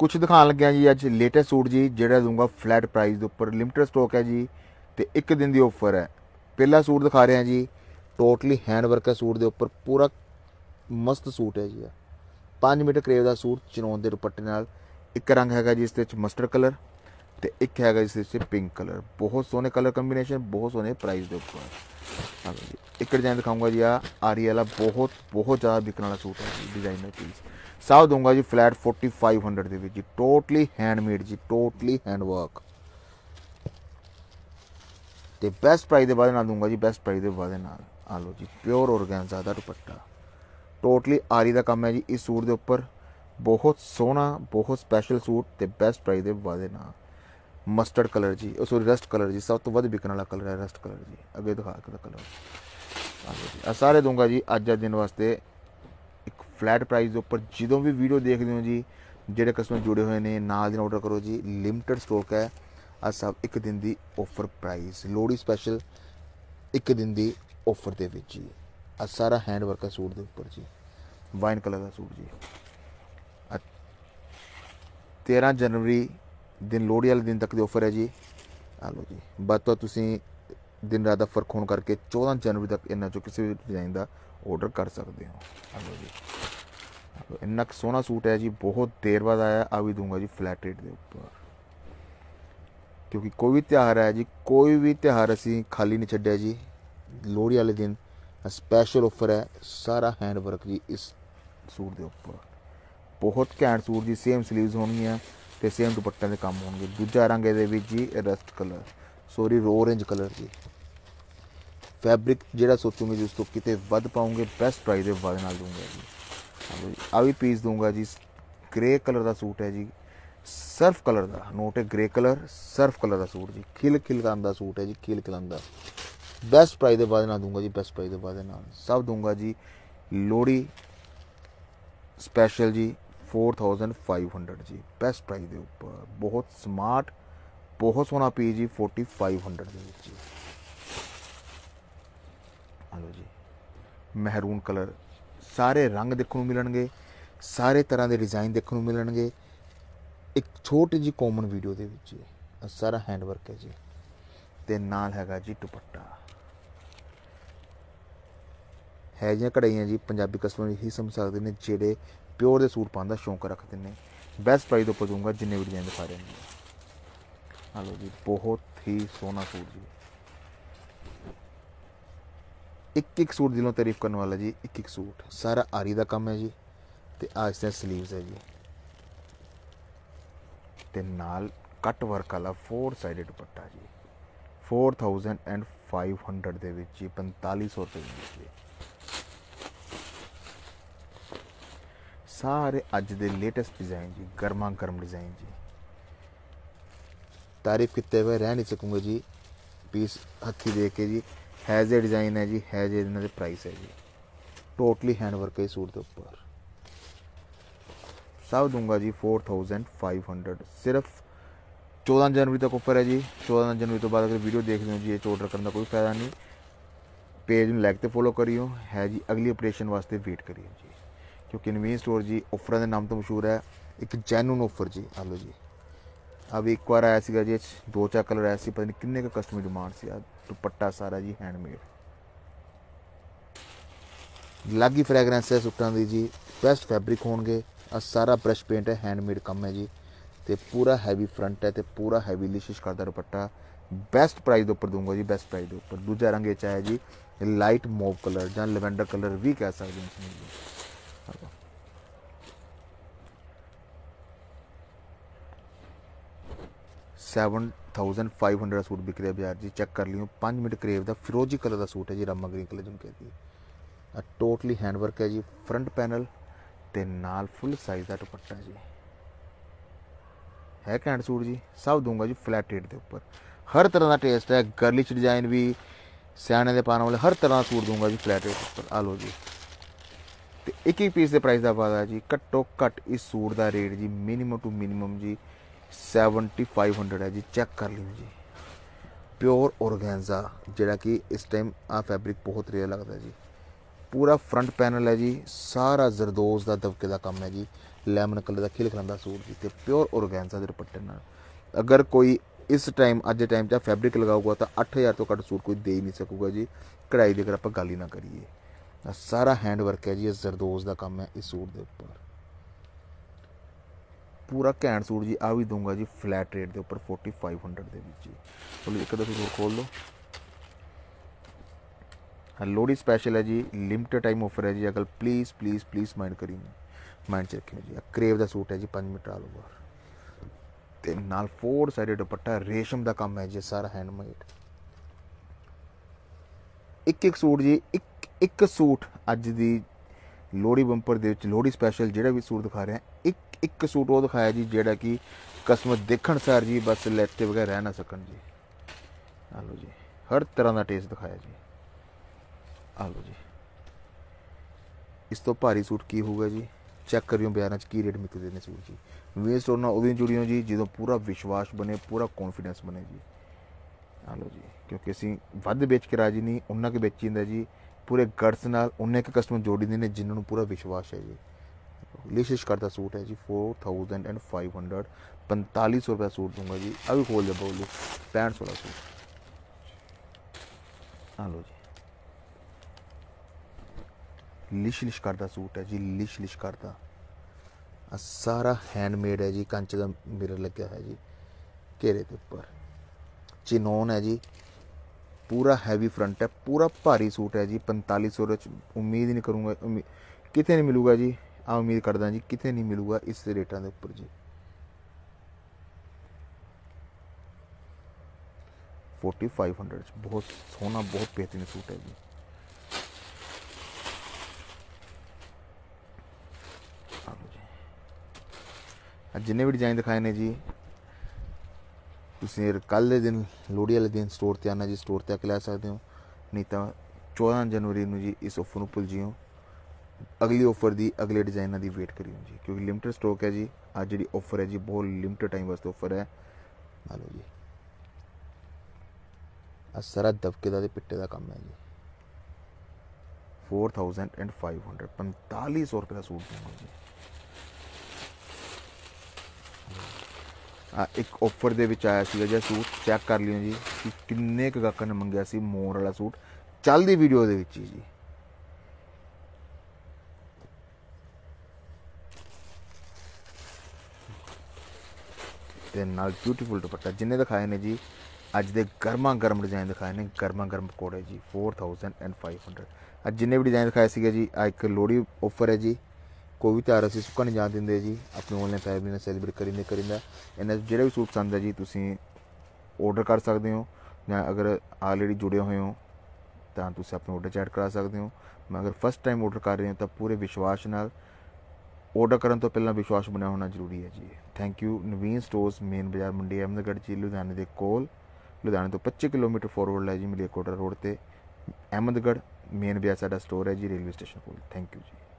ਕੁਝ ਦਿਖਾਉਣ ਲੱਗਿਆ ਜੀ, ਅੱਜ ਲੇਟੈਸਟ ਸੂਟ ਜੀ, ਜਿਹੜਾ ਦੂੰਗਾ ਫਲੈਟ ਪ੍ਰਾਈਸ ਦੇ ਉੱਪਰ ਲਿਮਟਿਡ ਸਟਾਕ ਹੈ ਜੀ, ਤੇ ਇੱਕ ਦਿਨ ਦੀ ਆਫਰ ਹੈ। ਪਹਿਲਾ ਸੂਟ ਦਿਖਾ ਰਿਹਾ ਜੀ ਟੋਟਲੀ ਹੈਂਡ ਵਰਕ ਹੈ ਸੂਟ ਦੇ ਉੱਪਰ, ਪੂਰਾ ਮਸਤ ਸੂਟ ਹੈ ਜੀ 5 ਮੀਟਰ ਕਰੇਵ ਦਾ ਸੂਟ ਚਨੌਨ ਦੇ ਦੁਪੱਟੇ ਨਾਲ। ਇੱਕ ਰੰਗ ਹੈਗਾ ਜੀ, ਇਸ ਦੇ ਵਿੱਚ ਮਸਟਰਡ ਕਲਰ ਤੇ ਇੱਕ ਹੈਗਾ ਇਸ ਦੇ ਵਿੱਚ ਪਿੰਕ ਕਲਰ ਬਹੁਤ ਸੋਹਣੇ ਕਲਰ ਕੰਬੀਨੇਸ਼ਨ ਬਹੁਤ ਸੋਹਣੇ ਪ੍ਰਾਈਸ ਦੇ ਉੱਪਰ। ਆ ਇੱਕ ਡਿਜ਼ਾਈਨ ਦਿਖਾਉਂਗਾ ਜੀ ਆ ਆਰੀ ਵਾਲਾ ਬਹੁਤ ਬਹੁਤ ਜ਼ਿਆਦਾ ਵਿਕਣ ਵਾਲਾ ਸੂਟ ਹੈ ਜੀ ਡਿਜ਼ਾਈਨਰ ਪੀਸ ਸਾਹ ਦੂੰਗਾ ਜੀ ਫਲੈਟ 4500 ਦੇ ਵਿੱਚ ਜੀ। ਟੋਟਲੀ ਹੈਂਡਮੇਡ ਜੀ ਟੋਟਲੀ ਹੈਂਡ ਵਰਕ ਤੇ ਬੈਸਟ ਪ੍ਰਾਈਸ ਦੇ ਬਾਅਦ ਨਾਲ ਦੂੰਗਾ ਜੀ ਬੈਸਟ ਪ੍ਰਾਈਸ ਦੇ ਬਾਅਦ ਨਾਲ। ਆ ਲਓ ਜੀ ਪਿਓਰ ਔਰਗੈਂਜ਼ਾ ਦਾ ਦੁਪੱਟਾ। ਟੋਟਲੀ ਆਰੀ ਦਾ ਕੰਮ ਹੈ ਜੀ, ਇਸ ਸੂਟ ਦੇ ਉੱਪਰ ਬਹੁਤ ਸੋਹਣਾ, ਬਹੁਤ ਸਪੈਸ਼ਲ ਸੂਟ ਤੇ ਬੈਸਟ ਪ੍ਰਾਈਸ ਦੇ ਵਾਅਦੇ ਨਾਲ। ਮਸਟਰਡ ਕਲਰ ਜੀ, ਉਹ ਸੋਰੀ ਰਸਟ ਕਲਰ ਜੀ, ਸਭ ਤੋਂ ਵੱਧ ਵਿਕਣ ਵਾਲਾ ਕਲਰ ਹੈ ਰਸਟ ਕਲਰ ਜੀ। ਅੱਗੇ ਦਿਖਾ ਕੇ ਕਲਰ ਆ ਜੀ ਆ ਸਾਰੇ ਦੂੰਗਾ ਜੀ ਅੱਜ ਦੇ ਦਿਨ ਵਾਸਤੇ ਫਲੈਟ ਪ੍ਰਾਈਸ ਦੇ ਉੱਪਰ ਜਦੋਂ ਵੀ ਵੀਡੀਓ ਦੇਖਦੇ ਹੋ ਜੀ, ਜਿਹੜੇ ਕਸਟਮਰ ਜੁੜੇ ਹੋਏ ਨੇ, ਨਾਲ ਦੀ ਆਰਡਰ ਕਰੋ ਜੀ ਲਿਮਟਿਡ ਸਟਾਕ ਹੈ। ਆ ਸਭ ਇੱਕ ਦਿਨ ਦੀ ਆਫਰ ਪ੍ਰਾਈਸ ਲੋਹੜੀ ਸਪੈਸ਼ਲ ਇੱਕ ਦਿਨ ਦੀ ਆਫਰ ਦੇ ਵਿੱਚ ਜੀ। ਆ ਸਾਰਾ ਹੈਂਡ ਵਰਕ ਦਾ ਸੂਟ ਦੇ ਉੱਪਰ ਜੀ ਵਾਈਨ ਕਲਰ ਦਾ ਸੂਟ ਜੀ। ਆਹ 13 ਜਨਵਰੀ ਦਿਨ ਲੋਹੜੀ ਵਾਲੇ ਦਿਨ ਤੱਕ ਦੀ ਆਫਰ ਹੈ ਜੀ। ਆ ਲਓ ਜੀ ਬਾਅਦ ਤੋਂ ਤੁਸੀਂ ਦਿਨ ਰਾਤ ਦਾ ਫ਼ਰਕ ਹੋਣ ਕਰਕੇ 14 ਜਨਵਰੀ ਤੱਕ ਇਹਨਾਂ ਚੋਂ ਕਿਸੇ ਵੀ ਡਿਜ਼ਾਈਨ ਦਾ ਆਰਡਰ ਕਰ ਸਕਦੇ ਹੋ। ਆ ਲਓ ਜੀ। ਇੰਨਾ ਕੁ ਸੋਹਣਾ ਸੂਟ ਹੈ ਜੀ ਬਹੁਤ ਦੇਰ ਬਾਅਦ ਆਇਆ ਆ ਵੀ ਦੂੰਗਾ ਜੀ ਫਲੈਟ ਰੇਟ ਦੇ ਉੱਪਰ। ਕਿਉਂਕਿ ਕੋਈ ਵੀ ਤਿਉਹਾਰ ਹੈ ਜੀ ਕੋਈ ਵੀ ਤਿਉਹਾਰ ਅਸੀਂ ਖਾਲੀ ਨਹੀਂ ਛੱਡਿਆ ਜੀ। ਲੋਹੜੀ ਵਾਲੇ ਦਿਨ ਸਪੈਸ਼ਲ ਆਫਰ ਹੈ ਸਾਰਾ ਹੈਂਡ ਵਰਕ ਜੀ ਇਸ ਸੂਟ ਦੇ ਉੱਪਰ। ਬਹੁਤ ਘੈਂਟ ਸੂਟ ਜੀ ਸੇਮ ਸਲੀਵਸ ਹੋਣਗੀਆਂ ਤੇ ਸੇਮ ਦੁਪੱਟਿਆਂ ਦੇ ਕੰਮ ਹੋਣਗੇ। ਦੂਜਾ ਰੰਗ ਇਹਦੇ ਵਿੱਚ ਜੀ rust colour sorry orange colour ਜੀ। ਫੈਬਰਿਕ ਜਿਹੜਾ ਸੋਚੋਗੇ ਜੀ ਉਸ ਤੋਂ ਕਿਤੇ ਵੱਧ ਪਾਉਂਗੇ ਬੈਸਟ ਪ੍ਰਾਈਸ ਦੇ ਬਾਅਦ ਨਾਲ ਦੂੰਗਾ ਜੀ, ਆ ਵੀ ਪੀਸ ਦੂੰਗਾ ਜੀ। ਗ੍ਰੇ ਕਲਰ ਦਾ ਸੂਟ ਹੈ ਜੀ। ਸਰਫ ਕਲਰ ਦਾ। ਨੋਟ ਹੈ ਗ੍ਰੇ ਕਲਰ ਸਰਫ ਕਲਰ ਦਾ ਸੂਟ ਜੀ। ਖਿਲ ਖਿਲ ਦਾ ਸੂਟ ਹੈ ਜੀ, ਖਿਲ ਖਿਲ ਦਾ। ਬੈਸਟ ਪ੍ਰਾਈਸ ਦੇ ਬਾਅਦ ਨਾਲ ਦੂੰਗਾ ਜੀ ਬੈਸਟ ਪ੍ਰਾਈਸ ਦੇ ਬਾਅਦ ਨਾਲ। ਸਭ ਦੂੰਗਾ ਜੀ ਲੋੜੀ ਸਪੈਸ਼ਲ ਜੀ 4500 ਜੀ। ਬੈਸਟ ਪ੍ਰਾਈਸ ਦੇ ਉੱਪਰ। ਬਹੁਤ ਸਮਾਰਟ ਬਹੁਤ ਸੋਹਣਾ ਪੀਸ ਜੀ 4500 ਦੇ ਵਿੱਚ ਜੀ। ਹਲੋ ਜੀ। ਮਹਿਰੂਨ ਕਲਰ ਸਾਰੇ ਰੰਗ ਦੇਖਣ ਨੂੰ ਮਿਲਣਗੇ, ਸਾਰੇ ਤਰ੍ਹਾਂ ਦੇ ਡਿਜ਼ਾਈਨ ਦੇਖਣ ਨੂੰ ਮਿਲਣਗੇ। ਇੱਕ ਛੋਟੀ ਜੀ ਕਾਮਨ ਵੀਡੀਓ ਦੇ ਵਿੱਚ ਜੀ। ਸਾਰਾ ਹੈਂਡ ਵਰਕ ਹੈ ਜੀ। ਤੇ ਨਾਲ ਹੈਗਾ ਜੀ ਦੁਪੱਟਾ। ਹੈ ਜੀਆਂ ਕਢਾਈਆਂ ਜੀ ਪੰਜਾਬੀ ਕਸਟਮਰ ਹੀ ਸਮਝ ਸਕਦੇ ਨੇ, ਜਿਹੜੇ ਪਿਓਰ ਦੇ ਸੂਟ ਪਾਉਣ ਦਾ ਸ਼ੌਂਕ ਰੱਖਦੇ ਨੇ। ਬੈਸਟ ਪ੍ਰਾਈਸ ਉੱਪਰ ਦੂੰਗਾ ਜਿੰਨੇ ਵੀ ਡਿਜ਼ਾਈਨ ਦਿਖਾ ਰਹੇ ਨੇ। ਹਲੋ ਜੀ, ਬਹੁਤ ਹੀ ਸੋਹਣਾ ਸੂਟ ਜੀ। ਇੱਕ ਇੱਕ ਸੂਟ ਦਿਲੋਂ ਤਾਰੀਫ ਕਰਨ ਵਾਲਾ ਜੀ ਇੱਕ ਇੱਕ ਸੂਟ। ਸਾਰਾ ਆਰੀ ਦਾ ਕੰਮ ਹੈ ਜੀ ਤੇ ਆ ਇਸ ਦੇ ਸਲੀਵਸ ਹੈ ਜੀ। ਤੇ ਨਾਲ ਕੱਟ ਵਰਕ ਵਾਲਾ 4 ਸਾਈਡਡ ਦੁਪੱਟਾ ਜੀ। 4500 ਦੇ ਵਿੱਚ ਜੀ 4500 ਰੁਪਏ ਦੇ ਵਿੱਚ ਜੀ। ਸਾਰੇ ਅੱਜ ਦੇ ਲੇਟੈਸਟ ਡਿਜ਼ਾਈਨ ਜੀ, ਗਰਮਾ ਗਰਮ ਡਿਜ਼ਾਈਨ ਜੀ। ਤਾਰੀਫ ਕੀਤੇ ਹੋਏ ਰਹਿ ਨਹੀਂ ਸਕੂੰਗਾ ਜੀ। ਪੀਸ ਹੱਥੀ ਦੇ ਕੇ ਜੀ ਹੈ ਜੇ ਡਿਜ਼ਾਈਨ ਹੈ ਜੀ, ਹੈ ਜੇ ਇਹਨਾਂ ਦੇ ਪ੍ਰਾਈਸ ਹੈ ਜੀ। ਟੋਟਲੀ ਹੈਂਡ ਵਰਕ ਹੈ ਸੂਟ ਦੇ ਉੱਪਰ। ਸਭ ਦੂੰਗਾ ਜੀ 4500 ਸਿਰਫ 14 ਜਨਵਰੀ ਤੱਕ ਆਫਰ ਹੈ ਜੀ। 14 ਜਨਵਰੀ ਤੋਂ ਬਾਅਦ ਅਗਰ ਵੀਡੀਓ ਦੇਖਦੇ ਹੋ ਜੀ, ਇਹ 'ਚ ਆਰਡਰ ਕਰਨ ਦਾ ਕੋਈ ਫਾਇਦਾ ਨਹੀਂ। ਪੇਜ ਨੂੰ ਲਾਈਕ ਤੇ ਫੋਲੋ ਕਰਿਓ। ਹੈ ਜੀ, ਅਗਲੀ ਆਪਰੇਸ਼ਨ ਵਾਸਤੇ ਵੇਟ ਕਰਿਓ ਜੀ। ਕਿਉਂਕਿ ਨਵੀਨ ਸਟੋਰ ਜੀ ਆਫਰਾਂ ਦੇ ਨਾਮ ਤੋਂ ਮਸ਼ਹੂਰ ਹੈ। ਇੱਕ ਜੈਨੂਨ ਆਫਰ ਜੀ ਆ ਲਓ ਜੀ। ਆ ਇੱਕ ਵਾਰ ਆਇਆ ਸੀਗਾ ਜੀ, ਇਹ 'ਚ ਦੋ ਚਾਰ ਕਲਰ ਆਇਆ ਸੀ, ਪਤਾ ਨਹੀਂ ਕਿੰਨੇ ਕੁ ਕਸਟਮਰ ਡਿਮਾਂਡ ਸੀ ਆ ਦੁਪੱਟਾ ਸਾਰਾ ਜੀ ਹੈਂਡਮੇਡ ਲਾਗੀ ਫ੍ਰੈਗਰੈਂਸ ਹੈ ਸੂਟਾਂ ਦੀ ਜੀ ਬੈਸਟ ਫੈਬਰਿਕ ਹੋਣਗੇ। ਆ ਸਾਰਾ ਬ੍ਰਸ਼ ਪੇਂਟ ਹੈ ਹੈਂਡਮੇਡ ਕੰਮ ਹੈ ਜੀ। ਤੇ ਪੂਰਾ ਹੈਵੀ ਫਰੰਟ ਹੈ ਤੇ ਪੂਰਾ ਹੈਵੀ ਲਿਸ਼ਿਸ਼ ਕਰਦਾ ਦੁਪੱਟਾ। ਬੈਸਟ ਪ੍ਰਾਈਸ ਦੇ ਉੱਪਰ ਦੂੰਗਾ ਜੀ ਬੈਸਟ ਪ੍ਰਾਈਸ ਦੇ ਉੱਪਰ। ਦੂਜਾ ਰੰਗ ਇਹ ਚਾਹੇ ਜੀ ਲਾਈਟ ਮੋਵ ਕਲਰ ਜਾਂ ਲਵੈਂਡਰ ਕਲਰ ਵੀ ਕਹਿ ਸਕਦੇ ਹਾਂ ਇਸ ਨੂੰ ਜੀ ਆਹ 7500 ਦਾ ਸੂਟ ਵਿਕ ਰਿਹਾ ਬਾਜ਼ਾਰ ਜੀ ਚੈੱਕ ਕਰ ਲਿਓ। 5 ਮਿੰਟ ਕਰੇਵ ਦਾ ਫਿਰੋਜੀ ਕਲਰ ਦਾ ਸੂਟ ਹੈ ਜੀ, ਰਾਮਾ ਗ੍ਰੀਨ ਕਲਰ ਜਿਹਨੂੰ ਕਹਿੰਦੀ ਹੈ ਆ ਟੋਟਲੀ ਹੈਂਡਵਰਕ ਹੈ ਜੀ ਫਰੰਟ ਪੈਨਲ ਤੇ ਨਾਲ ਫੁੱਲ ਸਾਈਜ਼ ਦਾ ਦੁਪੱਟਾ ਜੀ। ਹੈ ਕੈਂਡ ਸੂਟ ਜੀ, ਸਭ ਦੂੰਗਾ ਜੀ ਫਲੈਟ ਰੇਟ ਦੇ ਉੱਪਰ। ਹਰ ਤਰ੍ਹਾਂ ਦਾ ਟੇਸਟ ਹੈ ਗਰਲਿਸ਼ ਡਿਜ਼ਾਈਨ ਵੀ ਸਿਆਣੇ ਦੇ ਪਾਉਣ ਵਾਲੇ ਹਰ ਤਰ੍ਹਾਂ ਦਾ ਸੂਟ ਦੂੰਗਾ ਜੀ ਫਲੈਟ ਰੇਟ ਉੱਪਰ। ਆ ਲਓ ਜੀ। ਤੇ ਇੱਕ ਇੱਕ ਪੀਸ ਦੇ ਪ੍ਰਾਈਸ ਦਾ ਵਾਦਾ ਜੀ, ਘੱਟੋ ਘੱਟ ਇਸ ਸੂਟ ਦਾ ਰੇਟ ਜੀ ਮਿਨੀਮਮ ਟੂ ਮਿਨੀਮਮ ਜੀ 7500 ਹੈ ਜੀ ਚੈੱਕ ਕਰ ਲਿਓ ਜੀ। ਪਿਓਰ ਔਰਗੈਂਜ਼ਾ ਜਿਹੜਾ ਕਿ ਇਸ ਟਾਈਮ ਆ ਫੈਬਰਿਕ ਬਹੁਤ ਰੇਅਰ ਲੱਗਦਾ ਜੀ। ਪੂਰਾ ਫਰੰਟ ਪੈਨਲ ਹੈ ਜੀ, ਸਾਰਾ ਜ਼ਰਦੋਜ਼ ਦਾ ਦਬਕੇ ਦਾ ਕੰਮ ਹੈ ਜੀ। ਲੈਮਨ ਕਲਰ ਦਾ ਖਿਲ ਦਾ ਸੂਟ ਜੀ, ਤੇ ਪਿਓਰ ਔਰਗੈਂਜ਼ਾ ਦੇ ਦੁਪੱਟੇ ਨਾਲ। ਅਗਰ ਕੋਈ ਇਸ ਟਾਈਮ ਅੱਜ ਦੇ ਟਾਈਮ 'ਚ ਫੈਬਰਿਕ ਲਗਾਊਗਾ ਤਾਂ 8000 ਤੋਂ ਘੱਟ ਸੂਟ ਕੋਈ ਦੇ ਹੀ ਨਹੀਂ ਸਕੂਗਾ ਜੀ। ਕਢਾਈ ਦੀ ਅਗਰ ਆਪਾਂ ਗੱਲ ਹੀ ਨਾ ਕਰੀਏ। ਆਹ ਸਾਰਾ ਹੈਂਡ ਵਰਕ ਹੈ ਜੀ, ਇਹ ਜ਼ਰਦੋਜ਼ ਦਾ ਕੰਮ ਹੈ ਇਸ ਸੂਟ ਦੇ ਉੱਪਰ। ਪੂਰਾ ਘੈਂਟ ਸੂਟ ਜੀ ਆ ਵੀ ਦੂੰਗਾ ਜੀ ਫਲੈਟ ਰੇਟ ਦੇ ਉੱਪਰ 4500 ਦੇ ਵਿੱਚ ਜੀ। ਚਲੋ ਇੱਕ ਦਫਾ ਹੋਰ ਖੋਲ ਲਓ। ਲੋੜੀ ਸਪੈਸ਼ਲ ਹੈ ਜੀ ਲਿਮਟਿਡ ਟਾਈਮ ਆਫਰ ਹੈ ਜੀ ਅਗਰ ਪਲੀਜ਼ ਪਲੀਜ਼ ਪਲੀਜ਼ ਮਾਈਂਡ ਕਰੀ ਮਾਈਂਡ ਚ ਰੱਖਿਓ ਜੀ। ਕਰੇਵ ਦਾ ਸੂਟ ਹੈ ਜੀ 5 ਮੀਟਰ ਆਲ ਓਵਰ ਤੇ ਨਾਲ ਫੋਰ ਸਾਈਡ ਦੁਪੱਟਾ, ਰੇਸ਼ਮ ਦਾ ਕੰਮ ਹੈ ਜੀ ਸਾਰਾ ਹੈਂਡਮੇਡ ਇੱਕ ਇੱਕ ਸੂਟ ਜੀ ਇੱਕ ਇੱਕ ਸੂਟ ਅੱਜ ਦੀ ਲੋੜੀ ਬੰਪਰ ਦੇ ਵਿੱਚ ਲੋੜੀ ਸਪੈਸ਼ਲ ਜਿਹੜਾ ਵੀ ਸੂਟ ਦਿਖਾ ਰਿਹਾ ਇੱਕ ਇੱਕ ਸੂਟ ਉਹ ਦਿਖਾਇਆ ਜੀ, ਜਿਹੜਾ ਕਿ ਕਸਟਮਰ ਦੇਖਣ ਸਾਰ ਜੀ, ਬਸ ਲੈਤੇ ਵਗੈਰ ਰਹਿ ਨਾ ਸਕਣ ਜੀ। ਆ ਲਓ ਜੀ, ਹਰ ਤਰ੍ਹਾਂ ਦਾ ਟੇਸਟ ਦਿਖਾਇਆ ਜੀ। ਆ ਲਓ ਜੀ। ਇਸ ਤੋਂ ਭਾਰੀ ਸੂਟ ਕੀ ਹੋਊਗਾ ਜੀ? ਚੈੱਕ ਕਰਿਓ ਬਿਆਨਾਂ 'ਚ, ਕੀ ਰੇਟ ਮਿਲਦੇ ਨੇ ਸੂਟ ਜੀ ਵੇਸਟ ਹੋਣਾ ਉਦੋਂ ਜੁੜਿਓ ਜੀ, ਜਦੋਂ ਪੂਰਾ ਵਿਸ਼ਵਾਸ ਬਣੇ, ਪੂਰਾ ਕੌਨਫੀਡੈਂਸ ਬਣੇ ਜੀ। ਆ ਲਓ ਜੀ, ਕਿਉਂਕਿ ਅਸੀਂ ਵੱਧ ਵੇਚ ਕੇ ਰਾਜੀ ਨਹੀਂ ਉਹਨਾਂ ਕੇ ਵੇਚੀ ਜਾਂਦਾ ਜੀ। ਪੂਰੇ ਗੜਸ ਨਾਲ ਉਹਨੇ ਕੁ ਕਸਟਮਰ ਜੋੜੀ ਦੇ ਨੇ ਜਿਨ੍ਹਾਂ ਨੂੰ ਪੂਰਾ ਵਿਸ਼ਵਾਸ ਹੈ ਜੀ। ਲਿਸ਼ਿਸ਼ ਕਰਦਾ ਸੂਟ ਹੈ ਜੀ 4500 4500 ਰੁਪਏ ਦਾ ਸੂਟ ਦੂੰਗਾ ਜੀ। ਆ ਵੀ ਖੋਲ ਦੇ ਬੋਲੀ 6500 ਦਾ ਸੂਟ। ਆ ਲਓ ਜੀ। ਲਿਸ਼ ਲਿਸ਼ ਕਰਦਾ ਸੂਟ ਹੈ ਜੀ ਲਿਸ਼ ਲਿਸ਼ ਕਰਦਾ ਆ ਸਾਰਾ ਹੈਂਡਮੇਡ ਹੈ ਜੀ, ਕੰਚ ਦਾ ਮਿਰਰ ਲੱਗਿਆ ਹੈ ਜੀ, ਘੇਰੇ ਦੇ ਉੱਪਰ। ਚਿਨੋਨ ਹੈ ਜੀ ਪੂਰਾ ਹੈਵੀ ਫਰੰਟ ਹੈ ਪੂਰਾ ਭਾਰੀ ਸੂਟ ਹੈ ਜੀ 4500 ਵਿੱਚ ਉਮੀਦ ਹੀ ਨਹੀਂ ਕਰੂੰਗਾ ਉਮੀ- ਕਿਤੇ ਨਹੀਂ ਮਿਲੂਗਾ ਜੀ ਆ ਉਮੀਦ ਕਰਦਾ ਜੀ ਕਿਤੇ ਨਹੀਂ ਮਿਲੂਗਾ ਇਸ ਰੇਟਾਂ ਦੇ ਉੱਪਰ ਜੀ 4500 ਚ ਬਹੁਤ ਸੋਹਣਾ ਬਹੁਤ ਬਿਹਤਰੀਨ ਸੂਟ ਹੈ ਜੀ ਆ ਲਓ ਜੀ ਅੱਜ ਜਿੰਨੇ ਵੀ ਡਿਜ਼ਾਈਨ ਦਿਖਾਏ ਨੇ ਜੀ ਤੁਸੀਂ ਕੱਲ੍ਹ ਦੇ ਦਿਨ ਲੋਹੜੀ ਵਾਲੇ ਦਿਨ ਸਟੋਰ ਤੇ ਆਣਾ ਜੀ ਸਟੋਰ ਤੇ ਆ ਕੇ ਲੈ ਸਕਦੇ ਹੋ। ਨਹੀਂ ਤਾਂ 14 ਜਨਵਰੀ ਨੂੰ ਜੀ ਇਸ ਆਫਰ ਨੂੰ ਭੁੱਲ ਜਿਓ ਅਗਲੀ ਆਫਰ ਦੀ ਅਗਲੇ ਡਿਜ਼ਾਈਨਾਂ ਦੀ ਵੇਟ ਕਰਿਓ ਜੀ, ਕਿਉਂਕਿ ਲਿਮਟਿਡ ਸਟਾਕ ਹੈ ਜੀ। ਅੱਜ ਜਿਹੜੀ ਆਫਰ ਹੈ ਜੀ, ਬਹੁਤ ਲਿਮਟਿਡ ਟਾਈਮ ਵਾਸਤੇ ਆਫਰ ਹੈ। ਆ ਲਓ ਜੀ। ਆ ਸਾਰਾ ਦਬਕੇ ਦਾ ਤੇ ਪਿੱਟੇ ਦਾ ਕੰਮ ਹੈ ਜੀ। 4500 4500 ਰੁਪਏ ਦਾ ਸੂਟ ਦੂੰਗਾ ਜੀ। ਇੱਕ ਆਫਰ ਦੇ ਵਿੱਚ ਆਇਆ ਸੀਗਾ ਜਿਹੜਾ ਸੂਟ ਚੈੱਕ ਕਰ ਲਿਓ ਜੀ, ਕਿ ਕਿੰਨੇ ਕੁ ਗਾਹਕਾਂ ਨੇ ਮੰਗਿਆ ਸੀ ਮੋਰ ਵਾਲਾ ਸੂਟ। ਚੱਲਦੀ ਵੀਡੀਓ ਦੇ ਵਿੱਚ ਹੀ ਜੀ। ਤੇ ਨਾਲ ਬਿਊਟੀਫੁਲ ਦੁਪੱਟਾ, ਜਿੰਨੇ ਦਿਖਾਏ ਨੇ ਜੀ, ਅੱਜ ਦੇ ਗਰਮਾ ਗਰਮ ਡਿਜ਼ਾਈਨ ਦਿਖਾਏ ਨੇ, ਗਰਮਾ ਗਰਮ ਪਕੌੜੇ ਜੀ 4500 ਅੱਜ ਜਿੰਨੇ ਵੀ ਡਿਜ਼ਾਈਨ ਦਿਖਾਏ ਸੀਗੇ ਜੀ, ਆ ਇੱਕ ਲੋੜੀ ਆਫਰ ਹੈ ਜੀ ਕੋਈ ਵੀ ਤਿਉਹਾਰ ਅਸੀਂ ਸੁੱਕਾ ਨਹੀਂ ਜਾਣ ਦਿੰਦੇ ਜੀ। ਆਪਣੇ ਆਨਲਾਈਨ ਫੈਮਿਲੀ ਨਾਲ ਸੈਲੀਬ੍ਰੇਟ ਕਰਿੰਦੇ ਕਰਿੰਦਾ ਇਹਨਾਂ 'ਚ ਜਿਹੜਾ ਵੀ ਸੂਟ ਪਸੰਦ ਹੈ ਜੀ, ਤੁਸੀਂ ਆਰਡਰ ਕਰ ਸਕਦੇ ਹੋ। ਜਾਂ ਅਗਰ ਆਲਰੇਡੀ ਜੁੜੇ ਹੋਏ ਹੋ, ਤਾਂ ਤੁਸੀਂ ਆਪਣੇ ਆਰਡਰ ਚੈਟ ਕਰਾ ਸਕਦੇ ਹੋ। ਮੈਂ ਅਗਰ ਫਸਟ ਟਾਈਮ ਆਰਡਰ ਕਰ ਰਹੇ ਹੋ, ਤਾਂ ਪੂਰੇ ਵਿਸ਼ਵਾਸ ਨਾਲ ਆਰਡਰ ਕਰਨ ਤੋਂ ਪਹਿਲਾਂ ਵਿਸ਼ਵਾਸ ਬਣਿਆ ਹੋਣਾ ਜ਼ਰੂਰੀ ਹੈ ਜੀ। Thank you Naveen stores main ਬਾਜ਼ਾਰ ਮੰਡੀ ਅਹਿਮਦਗੜ੍ਹ ਜੀ ਲੁਧਿਆਣੇ ਦੇ ਕੋਲ। ਲੁਧਿਆਣੇ ਤੋਂ 25 ਕਿਲੋਮੀਟਰ ਫਾਰਵਰਡ ਹੈ ਜੀ, ਮਲੇਰਕੋਟਲਾ ਰੋਡ ਤੇ। ਅਹਿਮਦਗੜ੍ਹ ਮੇਨ ਬਾਜ਼ਾਰ ਸਾਡਾ ਸਟੋਰ ਹੈ ਜੀ ਰੇਲਵੇ ਸਟੇਸ਼ਨ ਕੋਲ। ਥੈਂਕ ਯੂ ਜੀ।